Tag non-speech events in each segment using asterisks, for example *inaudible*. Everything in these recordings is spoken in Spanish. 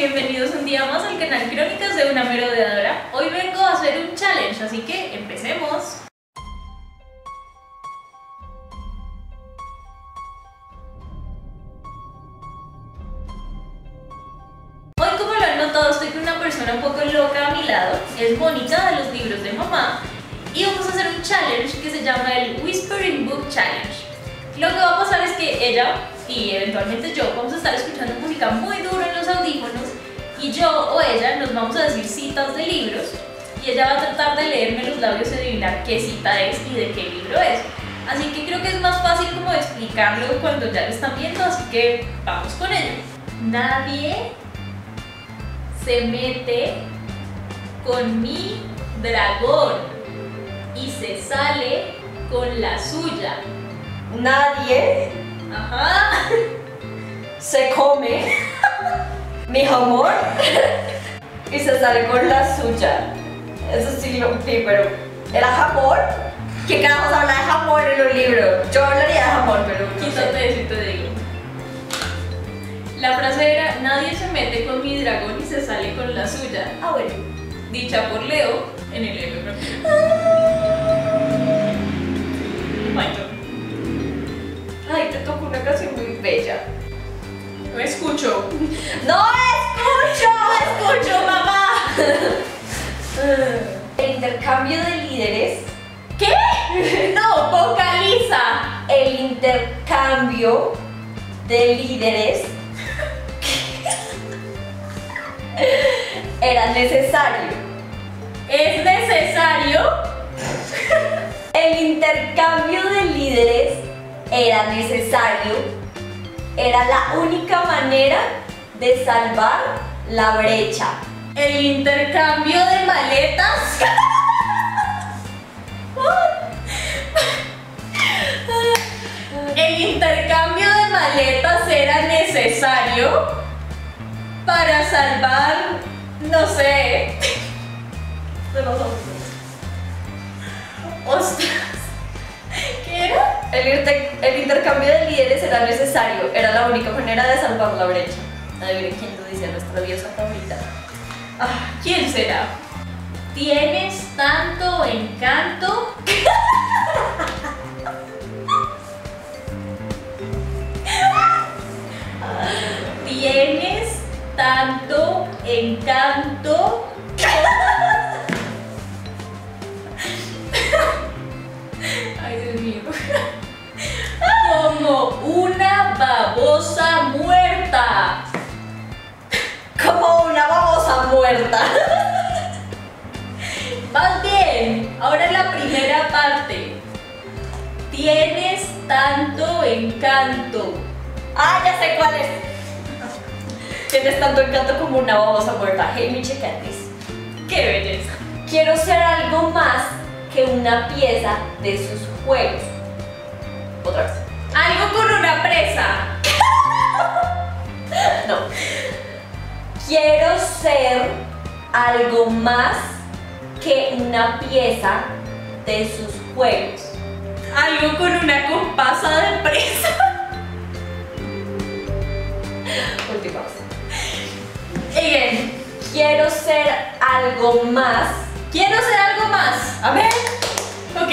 bienvenidos un día más al canal Crónicas de una Merodeadora. Hoy vengo a hacer un challenge, así que empecemos. Hoy como lo han notado estoy con una persona un poco loca a mi lado, es Mónica de los libros de mamá y vamos a hacer un challenge que se llama el Whispering Book Challenge. Lo que va a pasar es que ella y eventualmente yo vamos a estar escuchando música muy duro en los audífonos y yo o ella nos vamos a decir citas de libros y ella va a tratar de leerme los labios y adivinar qué cita es y de qué libro es. Así que creo que es más fácil como explicarlo cuando ya lo están viendo, así que vamos con ello. Nadie se mete con mi dragón y se sale con la suya. Nadie Ajá. se come mi jamón y se sale con la suya. Eso sí lo vi, pero ¿era jamón? ¿Qué carajos habla de jamón en un libro? Yo hablaría de jamón, pero no. Quítate eso y te digo. La frase era, nadie se mete con mi dragón y se sale con la suya. Ah, bueno. Dicha por Leo en el. Bueno, Ay, te tocó una canción muy bella. No escucho. ¡No escucho! ¡No escucho, mamá! El intercambio de líderes. ¿Qué? No, vocaliza. El intercambio de líderes era necesario. ¿Es necesario? El intercambio de líderes era necesario. Era la única manera de salvar la brecha. ¿El intercambio de maletas? ¿El intercambio de maletas era necesario para salvar, no sé, de los hombres? El intercambio de líderes era necesario. Era la única manera de salvar la brecha. Adivinen quién lo dice nuestra diosa favorita. Ah, ¿Quién será? Tienes tanto encanto. *laughs* Tienes tanto encanto. Babosa muerta. Como una babosa muerta. *laughs* Vas bien. Ahora la primera parte. Tienes tanto encanto. Ah, ya sé cuál es. *laughs* Tienes tanto encanto como una babosa muerta. Hey, mi checatis. ¡Qué belleza! Quiero ser algo más que una pieza de sus juegos. Otra vez. Algo con presa. *laughs* No. Quiero ser algo más que una pieza de sus juegos. Algo con una compasa de presa. Última vez. Again. Quiero ser algo más Quiero ser algo más. A ver. Ok.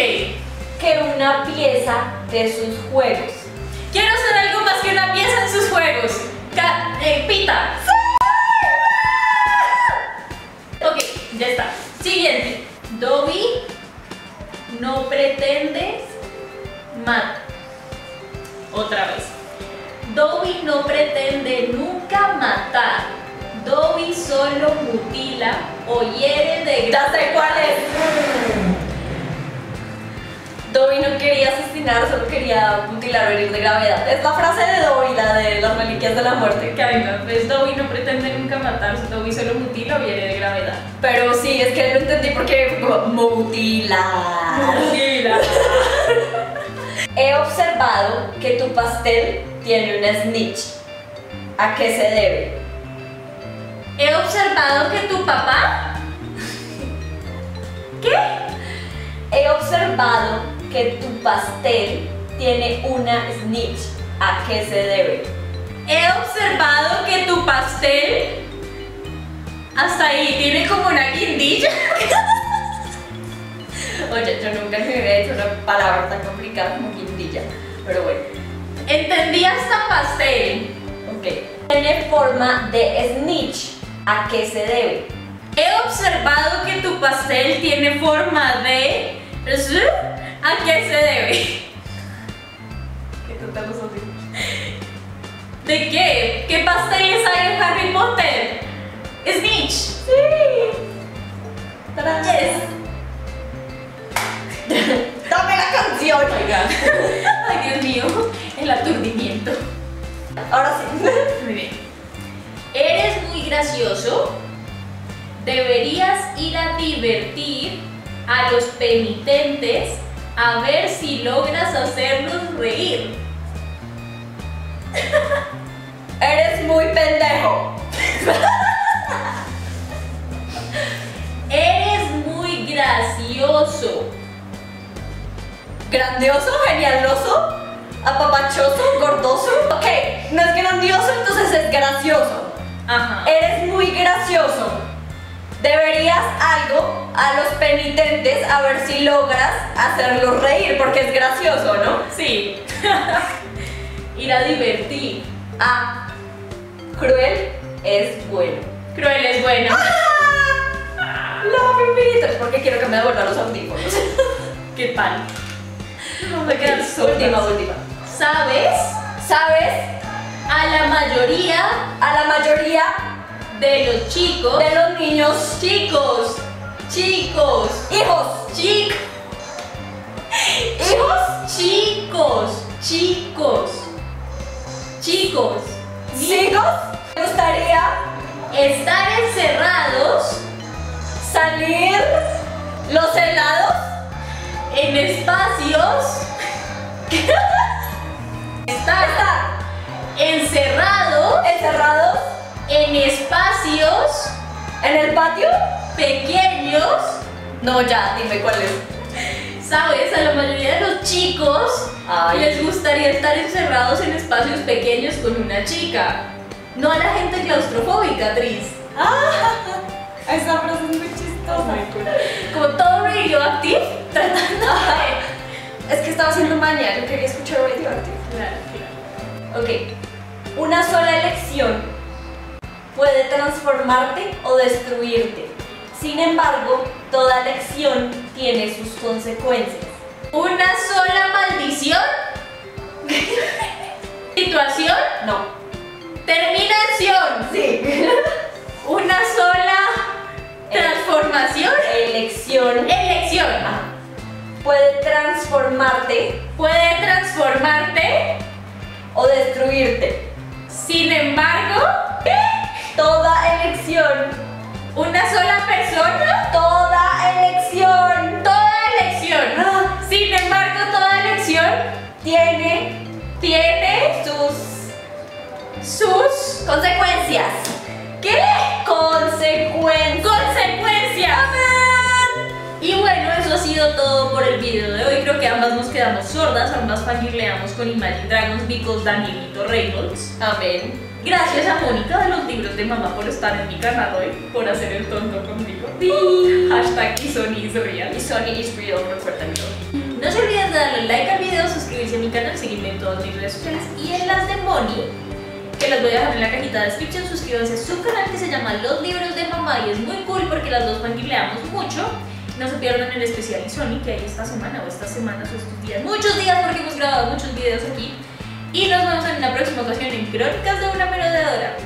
que una pieza de sus juegos. Quiero ser algo más que una pieza en sus juegos. Eh, pita. Ok, ya está. Siguiente. Dobby no pretendes matar. Otra vez. Dobby no pretende nunca matar. Dobby solo mutila o hiere de Ya sé cuál es. Dobby no quería asesinar, solo quería mutilar o herir de gravedad. Es la frase de Dobby, la de las reliquias de la muerte. Carina, pues Dobby no pretende nunca matar, Dobby solo mutila o hiere de gravedad. Pero sí, es que no entendí por qué fue como mutilar. Mutila. *laughs* He observado que tu pastel tiene una snitch. ¿A qué se debe? He observado que tu papá. *laughs* ¿Qué? He observado que tu pastel tiene una snitch. ¿A qué se debe? He observado que tu pastel Hasta ahí tiene como una guindilla. *laughs* Oye, yo nunca me había dicho una palabra tan complicada como guindilla. Pero bueno. Entendí hasta pastel. Ok. Tiene forma de snitch. ¿A qué se debe? He observado que tu pastel tiene forma de... ¿A qué se debe? ¿Qué los ¿De qué? ¿Qué pasteles hay en Harry Potter? Snitch. Sí. Yes. *laughs* Dame la canción, oiga. *laughs* Ay, Dios mío, el aturdimiento. Ahora sí. *laughs* Muy bien. Eres muy gracioso. Deberías ir a divertir a los penitentes a ver si logras hacerlos reír. *laughs* Eres muy pendejo. *laughs* Eres muy gracioso. Grandioso, genialoso, apapachoso, gordoso. Ok, no es grandioso, entonces es gracioso. Ajá. Eres muy gracioso. Deberías algo a los penitentes a ver si logras hacerlos reír, porque es gracioso, ¿no? Sí. *laughs* ir a divertir. A. Cruel es bueno. Cruel es bueno. Love infinitos, porque quiero que me devuelvan los audífonos. *laughs* ¿Qué tal? Vamos a quedar última, última. ¿Sabes? ¿Sabes? A la mayoría A la mayoría de los chicos. de los niños, Chicos. Chicos. hijos, Chicos. hijos, Chicos. Chicos. Chicos. hijos, me gustaría Estar encerrados salir los helados en espacios. *laughs* Estar encerrados encerrados en espacios en el patio. pequeños. No, ya, dime cuál es. Sabes, a la mayoría de los chicos Ay. les gustaría estar encerrados en espacios pequeños con una chica. No a la gente claustrofóbica, Tris. Ah, *laughs* esa frase es muy chistosa. Como todo radioactive, tratando de... Es que estaba haciendo maña, yo quería escuchar radioactive. Claro, claro. Ok, una sola elección puede transformarte o destruirte. Sin embargo, toda elección tiene sus consecuencias. ¿Una sola maldición? *laughs* ¿Situación? No. ¿Terminación? Sí. *laughs* ¿Una sola transformación? Elección Elección. ah, puede transformarte Puede transformarte, o destruirte. sin embargo, Toda elección, una sola persona, toda elección toda elección. ah, Sin embargo, toda elección tiene tiene sus sus consecuencias. ¿qué? Consecuencias. consecuencias. Y bueno, eso ha sido todo por el video de hoy. Creo que ambas nos quedamos sordas, ambas fangirleamos con Imagine Dragons because Danielito Reynolds. Amén. Gracias a Mónica de los libros de mamá por estar en mi canal hoy, por hacer el tonto conmigo. Hashtag Isoni is real. Y Sony is real, recuérdamelo. No se olviden de darle like al video, suscribirse a mi canal, seguirme en todas mis redes sociales y en las de Moni, que las voy a dejar en la cajita de descripción. Suscríbanse a su canal que se llama Los Libros de Mamá y es muy cool porque las dos fangirleamos mucho. No se pierdan el especial Isoni que hay esta semana o estas semanas o estos días, muchos días porque hemos grabado muchos videos aquí. Y nos vemos en una próxima ocasión en Crónicas de una Merodeadora.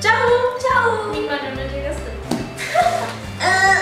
¡Chao! ¡Chao! Mi mano no llegaste. *laughs*